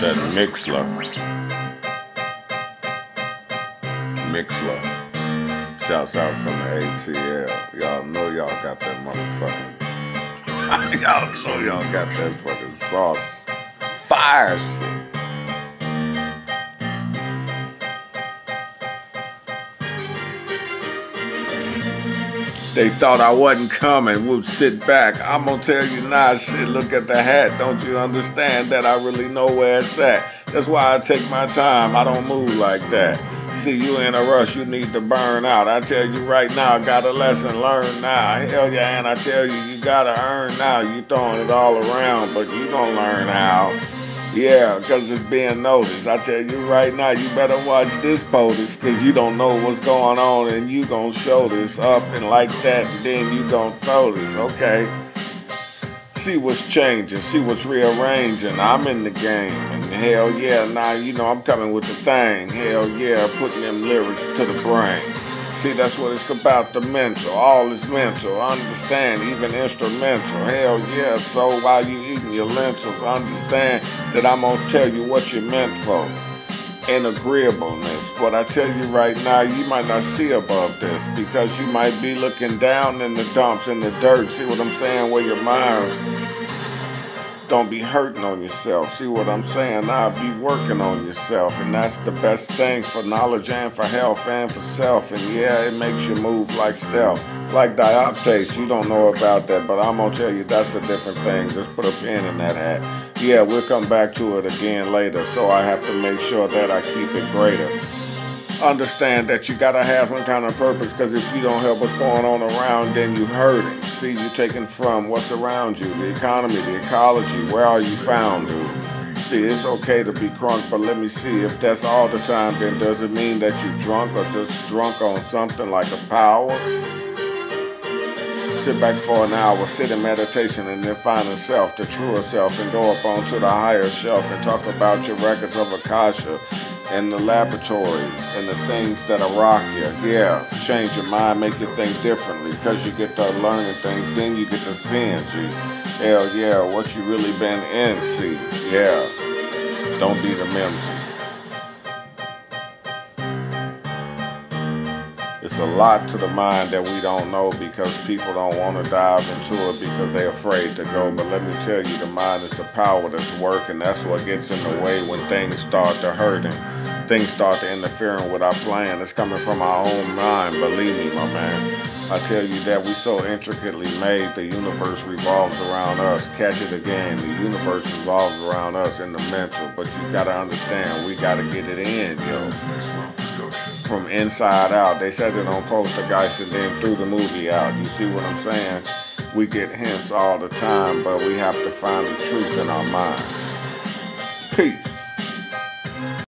that Mixla. Mixla. Shouts out from the ATL. Y'all know y'all got that motherfucking. y'all know y'all got that fucking sauce. Fire shit. They thought I wasn't coming. We'll sit back. I'm gonna tell you now, shit. Look at the hat. Don't you understand that I really know where it's at? That's why I take my time. I don't move like that. See, you in a rush. You need to burn out. I tell you right now, I got a lesson learned now. Hell yeah, and I tell you, you gotta earn now. You throwing it all around, but you gonna learn how. Yeah, because it's being noticed. I tell you right now, you better watch this POTUS because you don't know what's going on and you going to show this up and like that and then you going to throw this. Okay. See what's changing, see what's rearranging. I'm in the game and hell yeah, now you know I'm coming with the thing. Hell yeah, putting them lyrics to the brain. See, that's what it's about, the mental. All is mental. Understand, even instrumental. Hell yeah. So while you eating your lentils, understand that I'm to tell you what you're meant for. And agreeableness. But I tell you right now, you might not see above this because you might be looking down in the dumps, in the dirt. See what I'm saying? Where your mind don't be hurting on yourself. See what I'm saying? Now be working on yourself. And that's the best thing for knowledge and for health and for self. And yeah, it makes you move like stealth. Like dioptase, you don't know about that, but I'm gonna tell you that's a different thing. Just put a pin in that hat. Yeah, we'll come back to it again later. So I have to make sure that I keep it greater understand that you gotta have some kind of purpose because if you don't help what's going on around, then you hurting. See, you're taking from what's around you, the economy, the ecology, where are you found, dude? See, it's okay to be crunk, but let me see, if that's all the time, then does it mean that you're drunk or just drunk on something like a power? Sit back for an hour, sit in meditation, and then find a self, the truer self, and go up onto the higher shelf and talk about your records of Akasha and the laboratory and the things that are rock you. Yeah, change your mind, make you think differently because you get to learning things, then you get to seeing, G. Hell yeah, what you really been in, see. Yeah, don't be the mimsy. It's a lot to the mind that we don't know because people don't want to dive into it because they're afraid to go. But let me tell you, the mind is the power that's working. That's what gets in the way when things start to hurting things start to interfering with our plan. It's coming from our own mind, believe me, my man. I tell you that we so intricately made, the universe revolves around us. Catch it again, the universe revolves around us in the mental, but you gotta understand, we gotta get it in, yo. From inside out. They said it on Poltergeist and then threw the movie out. You see what I'm saying? We get hints all the time, but we have to find the truth in our mind. Peace.